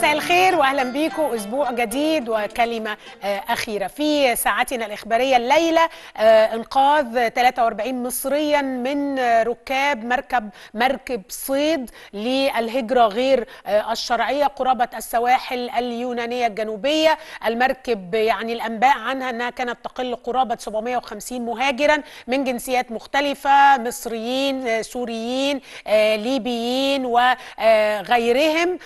مساء الخير واهلا بيكم. أسبوع جديد وكلمة آه، أخيرة. في ساعتنا الإخبارية الليلة آه، إنقاذ 43 مصريا من ركاب مركب مركب صيد للهجرة غير آه، الشرعية قرابة السواحل اليونانية الجنوبية. المركب يعني الأنباء عنها أنها كانت تقل قرابة 750 مهاجرا من جنسيات مختلفة مصريين سوريين ليبيين وغيرهم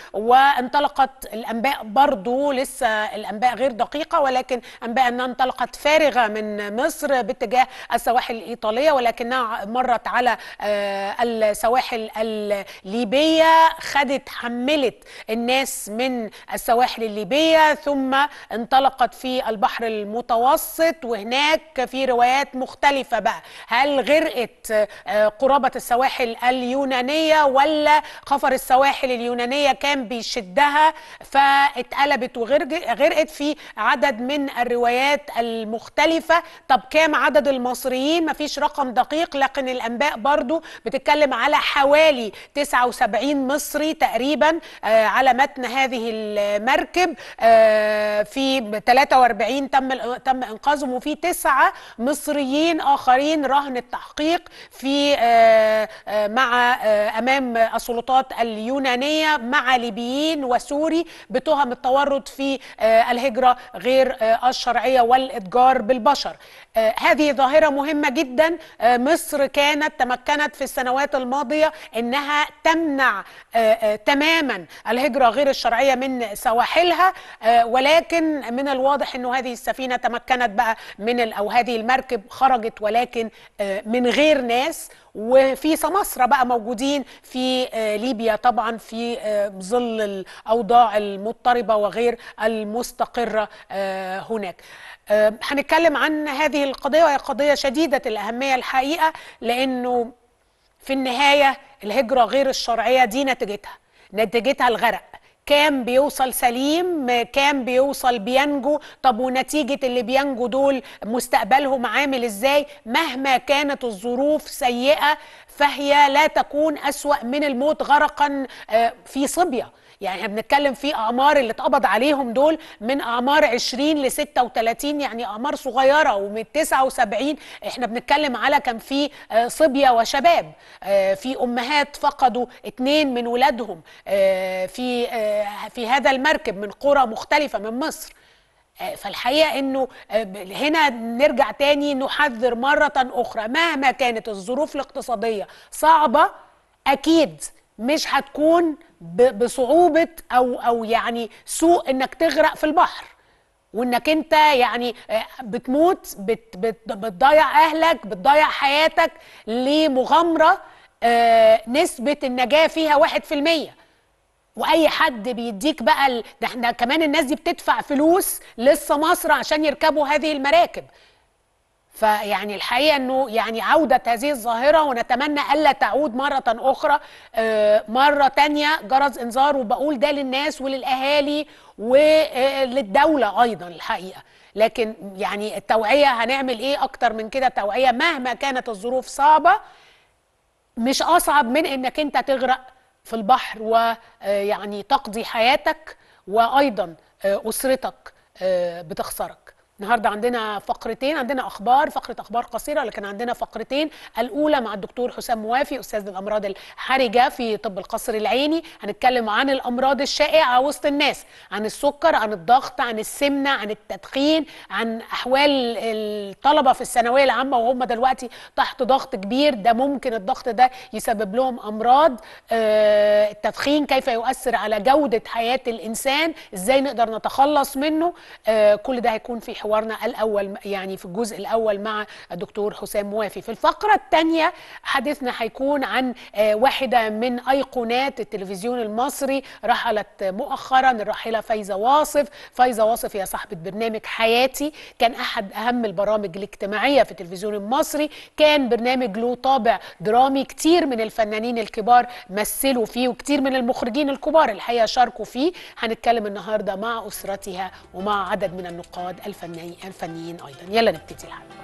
وانطلقت الأنباء برضو لسه الأنباء غير دقيقة ولكن أنباء أنها انطلقت فارغة من مصر باتجاه السواحل الإيطالية ولكنها مرت على آه، السواحل الليبية خدت حملت الناس من السواحل الليبية ثم انطلقت في البحر المتوسط وهناك في روايات مختلفة بقى. هل غرقت آه، قرابة السواحل اليونانية ولا خفر السواحل اليونانية كان بيشدها؟ فاتقلبت وغرقت في عدد من الروايات المختلفة. طب كام عدد المصريين؟ مفيش رقم دقيق لكن الأنباء برضو بتتكلم على حوالي 79 مصري تقريبا آه، على متن هذه المركب. آه، في 43 تم تم إنقاذهم وفي تسعة مصريين آخرين رهن التحقيق في آه، مع أمام السلطات اليونانية مع ليبيين وسوري بتهم التورط في آه، الهجرة غير آه، الشرعية والإتجار بالبشر. آه، هذه ظاهرة مهمة جدا. مصر كانت تمكنت في السنوات الماضية إنها تمنع تماما الهجرة غير الشرعية من سواحلها. ولكن من الواضح إنه هذه السفينة تمكنت بقى من أو هذه المركب خرجت ولكن من غير ناس. وفي سماسرة بقى موجودين في ليبيا طبعا في ظل الأوضاع المضطربة وغير المستقرة آه، هناك. آه، هنتكلم عن هذه القضية وهي قضية شديدة الأهمية الحقيقة لأنه في النهاية الهجرة غير الشرعية دي نتيجتها. نتيجتها الغرق. كام بيوصل سليم كام بيوصل بينجو. طب ونتيجة اللي بينجو دول مستقبلهم عامل إزاي؟ مهما كانت الظروف سيئة فهي لا تكون أسوأ من الموت غرقا آه، في صبية يعني إحنا بنتكلم في أعمار اللي اتقبض عليهم دول من أعمار 20 ل 36 يعني أعمار صغيرة ومن 79 إحنا بنتكلم على كان في آه، صبية وشباب آه، في أمهات فقدوا اتنين من ولادهم آه، في في هذا المركب من قرى مختلفة من مصر. فالحقيقة إنه هنا نرجع تاني نحذر مرة أخرى. مهما كانت الظروف الاقتصادية صعبة أكيد مش هتكون بصعوبة أو أو يعني سوء إنك تغرق في البحر. وإنك أنت يعني آه، بتموت بت بت بتضيع أهلك بتضيع حياتك لمغامرة آه، نسبة النجاة فيها واحد في المية. وأي حد بيديك بقى ال... ده إحنا كمان الناس دي بتدفع فلوس لسه مصر عشان يركبوا هذه المراكب. فيعني الحقيقة إنه يعني عودة هذه الظاهرة ونتمنى ألا تعود مرة أخرى. آه، مرة تانية جرس إنذار وبقول ده للناس وللأهالي وللدولة أيضا الحقيقة. لكن يعني التوعية هنعمل إيه؟ أكتر من كده توعية مهما كانت الظروف صعبة مش أصعب من إنك أنت تغرق في البحر ويعني تقضي حياتك وأيضا آه، أسرتك آه، بتخسرك. النهارده عندنا فقرتين عندنا أخبار فقرة أخبار قصيرة لكن عندنا فقرتين. الأولى مع الدكتور حسام موافي أستاذ الأمراض الحرجة في طب القصر العيني. هنتكلم عن الأمراض الشائعة وسط الناس عن السكر عن الضغط عن السمنة عن التدخين عن أحوال الطلبة في الثانوية العامة وهم دلوقتي تحت ضغط كبير. ده ممكن الضغط ده يسبب لهم أمراض. آه، التدخين كيف يؤثر على جودة حياة الإنسان؟ إزاي نقدر نتخلص منه؟ آه، كل ده هيكون في حوارنا الأول يعني في الجزء الأول مع الدكتور حسام موافي. في الفقرة الثانية حديثنا هيكون عن آه، واحدة من أيقونات التلفزيون المصري رحلت مؤخرا الراحله فايزة واصف. فايزة واصف هي صاحبة برنامج حياتي. كان أحد أهم البرامج الاجتماعية في التلفزيون المصري. كان برنامج له طابع درامي كتير من الفنانين الكبار مثلوا فيه وكتير من المخرجين الكبار. الحقيقة شاركوا فيه. هنتكلم النهارده مع أسرتها ومع عدد من النقاد الفني الفنيين أيضا. يلا نبتدي الحلقة.